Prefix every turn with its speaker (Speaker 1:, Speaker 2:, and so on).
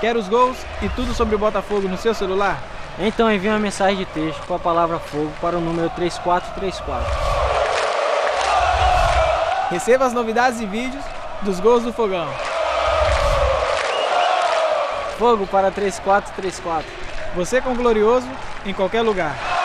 Speaker 1: Quer os gols e tudo sobre o Botafogo no seu celular?
Speaker 2: Então envie uma mensagem de texto com a palavra fogo para o número 3434.
Speaker 1: Receba as novidades e vídeos dos gols do Fogão.
Speaker 2: Fogo para 3434.
Speaker 1: Você com Glorioso em qualquer lugar.